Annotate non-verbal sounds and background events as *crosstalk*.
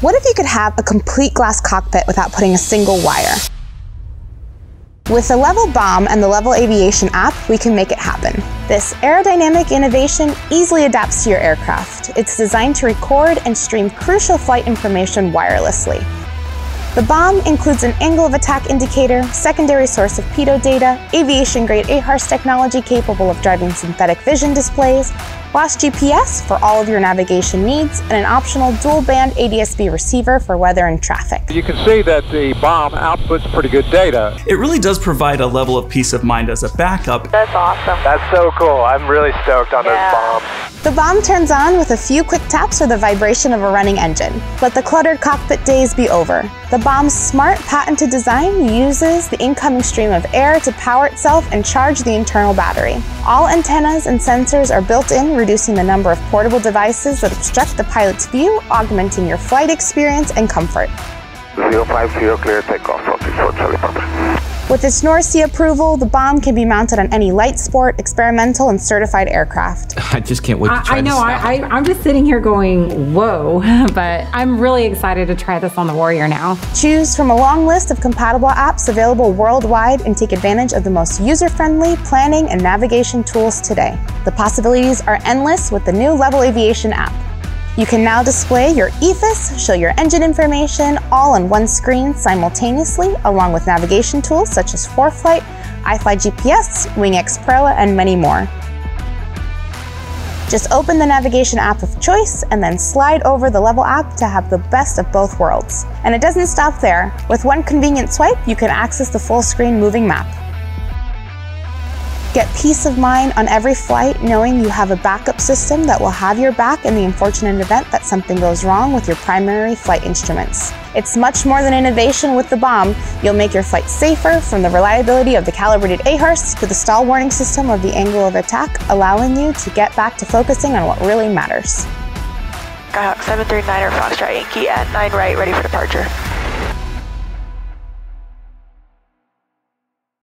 What if you could have a complete glass cockpit without putting a single wire? With the Levil BOM and the Levil Aviation app, we can make it happen. This aerodynamic innovation easily adapts to your aircraft. It's designed to record and stream crucial flight information wirelessly. The BOM includes an angle of attack indicator, secondary source of pitot data, aviation-grade AHRS technology capable of driving synthetic vision displays, WAAS GPS for all of your navigation needs, and an optional dual-band ADS-B receiver for weather and traffic. You can see that the BOM outputs pretty good data. It really does provide a level of peace of mind as a backup. That's awesome. That's so cool. I'm really stoked on Yeah. this BOM. The BOM turns on with a few quick taps or the vibration of a running engine. Let the cluttered cockpit days be over. The BOM's smart, patented design uses the incoming stream of air to power itself and charge the internal battery. All antennas and sensors are built in, reducing the number of portable devices that obstruct the pilot's view, augmenting your flight experience and comfort. 050 clear takeoff from 64 Charlie Papa. With its NORSEE approval, the BOM can be mounted on any light sport, experimental, and certified aircraft. *laughs* I just can't wait to try I, I know. this out. I, I, I'm just sitting here going, whoa, *laughs* but I'm really excited to try this on the Warrior now. Choose from a long list of compatible apps available worldwide and take advantage of the most user friendly planning and navigation tools today. The possibilities are endless with the new Levil Aviation app. You can now display your EFIS, show your engine information, all on one screen simultaneously, along with navigation tools such as ForeFlight, iFly GPS, WingX Pro, and many more. Just open the navigation app of choice and then slide over the Levil app to have the best of both worlds. And it doesn't stop there. With one convenient swipe, you can access the full screen moving map. Get peace of mind on every flight knowing you have a backup system that will have your back in the unfortunate event that something goes wrong with your primary flight instruments. It's much more than innovation with the BOM. You'll make your flight safer from the reliability of the calibrated AHRS to the stall warning system of the angle of attack, allowing you to get back to focusing on what really matters. Skyhawk 739er Foxtrot Yankee at 9 right, ready for departure.